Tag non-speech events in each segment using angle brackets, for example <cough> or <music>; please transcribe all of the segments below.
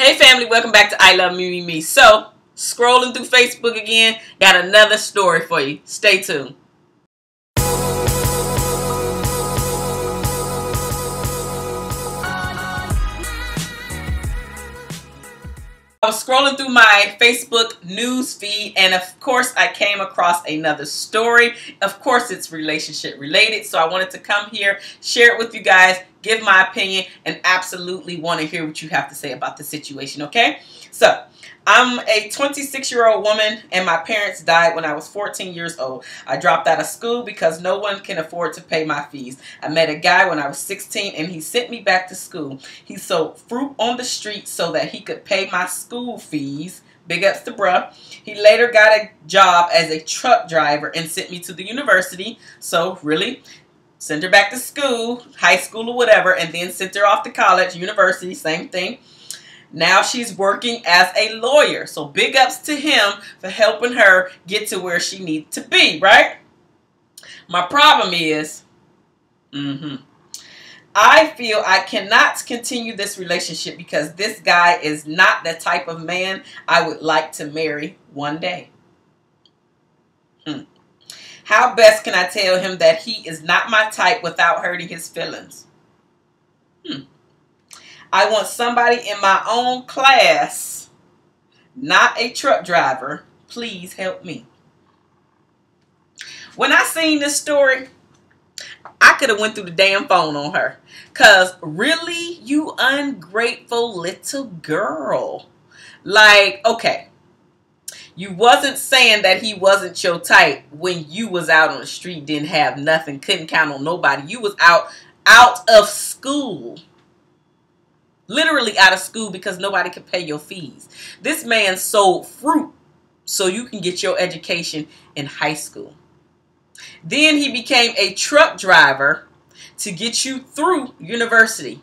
Hey family, welcome back to I Love Me Me Me. So, scrolling through Facebook again, got another story for you. Stay tuned. I was scrolling through my Facebook news feed and of course I came across another story. Of course it's relationship related so I wanted to come here, share it with you guys, give my opinion and absolutely want to hear what you have to say about the situation, okay? So, I'm a 26 year old woman and my parents died when I was 14 years old. I dropped out of school because no one can afford to pay my fees. I met a guy when I was 16 and he sent me back to school. He sold fruit on the street so that he could pay my school fees. Big ups to bruh. He later got a job as a truck driver and sent me to the university. So really, sent her back to school, high school or whatever, and then sent her off to college, university, same thing. Now she's working as a lawyer. So big ups to him for helping her get to where she needs to be, right? My problem is, mm-hmm. I feel I cannot continue this relationship because this guy is not the type of man I would like to marry one day. Hmm. How best can I tell him that he is not my type without hurting his feelings? Hmm. I want somebody in my own class, not a truck driver. Please help me. When I seen this story, I could have went through the damn phone on her. Cause really, you ungrateful little girl. Like, okay. You wasn't saying that he wasn't your type when you was out on the street, didn't have nothing, couldn't count on nobody. You was out out of school literally out of school because nobody could pay your fees. This man sold fruit so you can get your education in high school. Then he became a truck driver to get you through university.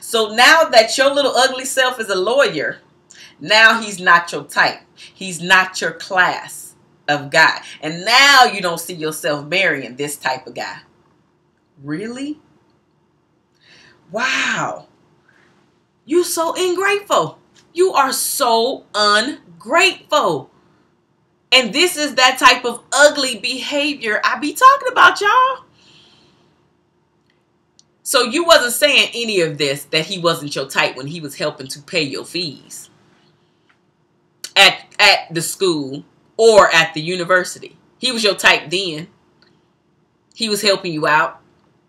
So now that your little ugly self is a lawyer, now he's not your type. He's not your class of guy. And now you don't see yourself marrying this type of guy. Really? Wow. You're so ungrateful. You are so ungrateful. And this is that type of ugly behavior I be talking about, y'all. So you wasn't saying any of this that he wasn't your type when he was helping to pay your fees at the school or at the university. He was your type then. He was helping you out.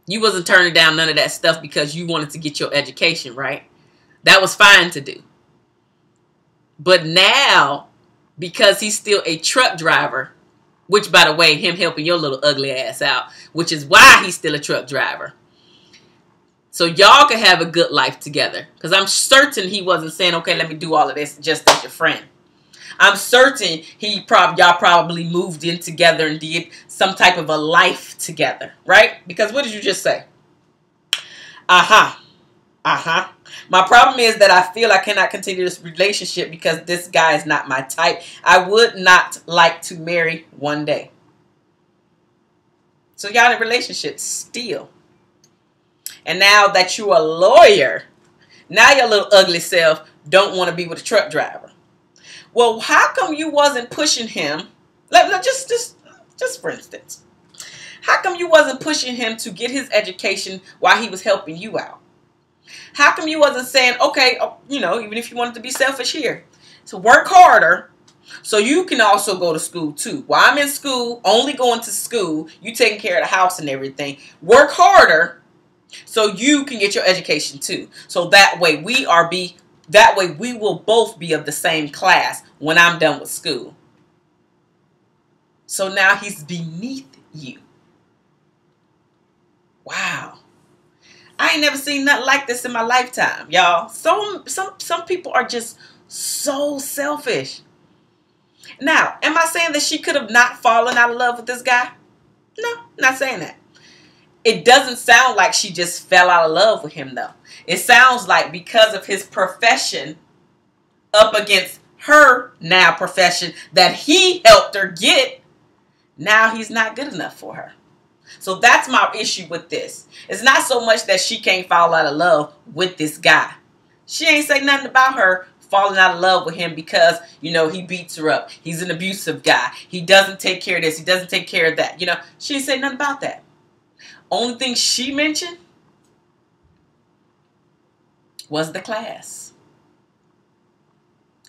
You wasn't turning down none of that stuff because you wanted to get your education, right? That was fine to do. But now, because he's still a truck driver, which by the way, him helping your little ugly ass out, which is why he's still a truck driver. So y'all can have a good life together. Because I'm certain he wasn't saying, okay, let me do all of this just as your friend. I'm certain he probably y'all probably moved in together and did some type of a life together, right? Because what did you just say? Uh-huh. Uh-huh. My problem is that I feel I cannot continue this relationship because this guy is not my type. I would not like to marry one day. So y'all in a relationship still. And now that you're a lawyer, now your little ugly self don't want to be with a truck driver. Well, how come you wasn't pushing him? Let, let just just just for instance. How come you wasn't pushing him to get his education while he was helping you out? How come you wasn't saying, okay, oh, you know, even if you wanted to be selfish here, to work harder so you can also go to school too. While I'm in school, only going to school, you taking care of the house and everything. Work harder so you can get your education too. So that way we are be that way we will both be of the same class when I'm done with school. So now he's beneath you. Wow. I ain't never seen nothing like this in my lifetime, y'all. Some some some people are just so selfish. Now, am I saying that she could have not fallen out of love with this guy? No, not saying that. It doesn't sound like she just fell out of love with him though. It sounds like because of his profession up against her now profession that he helped her get, now he's not good enough for her. So that's my issue with this. It's not so much that she can't fall out of love with this guy. She ain't say nothing about her falling out of love with him because, you know, he beats her up. He's an abusive guy. He doesn't take care of this. He doesn't take care of that. You know, she didn't say nothing about that. Only thing she mentioned was the class.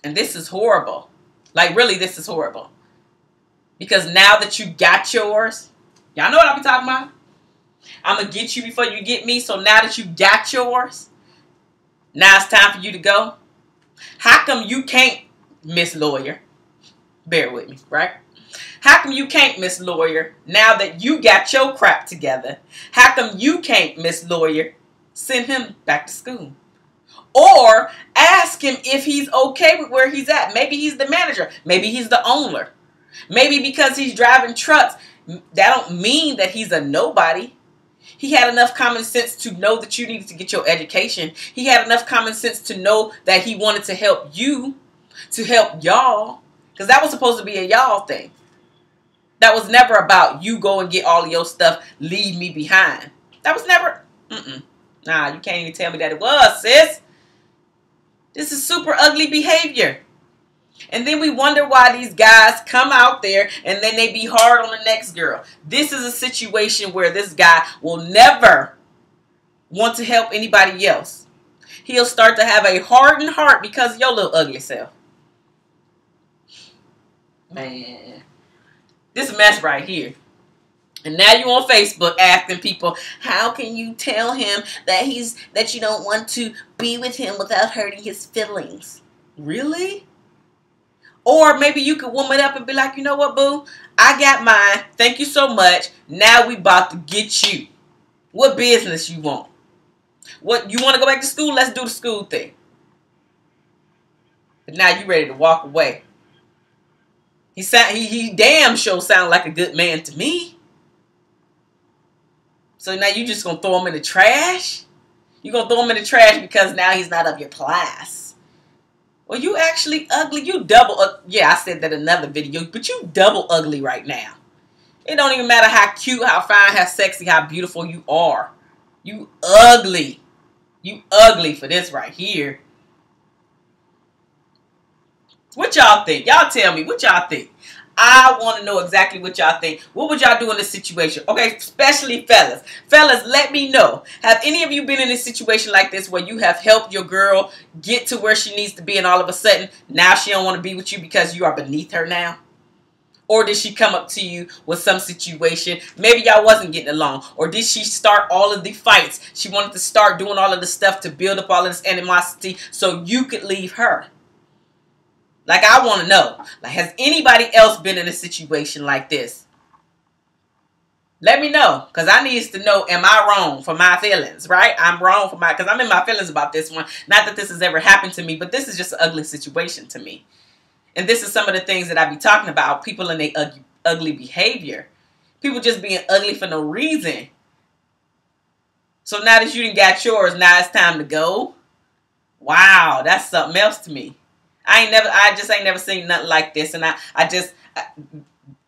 And this is horrible. Like, really, this is horrible. Because now that you got yours, y'all know what I'm talking about? I'm going to get you before you get me. So now that you got yours, now it's time for you to go. How come you can't, Miss Lawyer? Bear with me, right? How come you can't, Miss Lawyer, now that you got your crap together? How come you can't, Miss Lawyer, send him back to school? Or ask him if he's okay with where he's at. Maybe he's the manager. Maybe he's the owner. Maybe because he's driving trucks, that don't mean that he's a nobody. He had enough common sense to know that you needed to get your education. He had enough common sense to know that he wanted to help you, to help y'all. Because that was supposed to be a y'all thing. That was never about you go and get all of your stuff, leave me behind. That was never, mm-mm. Nah, you can't even tell me that it was, sis. This is super ugly behavior. And then we wonder why these guys come out there and then they be hard on the next girl. This is a situation where this guy will never want to help anybody else. He'll start to have a hardened heart because your little ugly self. Man, this mess right here. And now you on Facebook asking people, how can you tell him that he's that you don't want to be with him without hurting his feelings? Really? Or maybe you could warm it up and be like, you know what, boo? I got mine. Thank you so much. Now we about to get you. What business you want? What you want to go back to school? Let's do the school thing. But now you ready to walk away. He sound he, he damn sure sound like a good man to me. So now you just gonna throw him in the trash? You gonna throw him in the trash because now he's not of your class. Well, you actually ugly. You double. Uh, yeah, I said that in another video, but you double ugly right now. It don't even matter how cute, how fine, how sexy, how beautiful you are. You ugly. You ugly for this right here. What y'all think? Y'all tell me. What y'all think? I want to know exactly what y'all think. What would y'all do in this situation? Okay, especially fellas. Fellas, let me know. Have any of you been in a situation like this where you have helped your girl get to where she needs to be and all of a sudden now she don't want to be with you because you are beneath her now? Or did she come up to you with some situation? Maybe y'all wasn't getting along. Or did she start all of the fights? She wanted to start doing all of the stuff to build up all of this animosity so you could leave her. Like, I want to know. Like, has anybody else been in a situation like this? Let me know. Because I needs to know, am I wrong for my feelings, right? I'm wrong for my, because I'm in my feelings about this one. Not that this has ever happened to me, but this is just an ugly situation to me. And this is some of the things that I be talking about. People in their ugly, ugly behavior. People just being ugly for no reason. So now that you didn't got yours, now it's time to go. Wow, that's something else to me. I ain't never, I just ain't never seen nothing like this. And I, I just, I,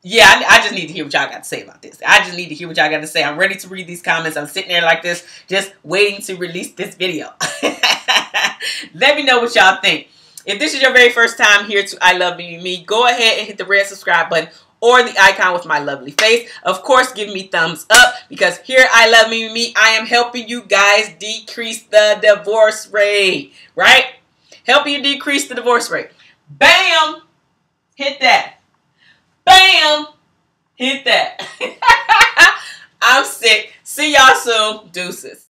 yeah, I, I, just need to hear what y'all got to say about this. I just need to hear what y'all got to say. I'm ready to read these comments. I'm sitting there like this, just waiting to release this video. <laughs> Let me know what y'all think. If this is your very first time here to I Love Me Me, go ahead and hit the red subscribe button or the icon with my lovely face. Of course, give me thumbs up because here I Love Me Me, I am helping you guys decrease the divorce rate, right? Help you decrease the divorce rate. Bam! Hit that. Bam! Hit that. <laughs> I'm sick. See y'all soon. Deuces.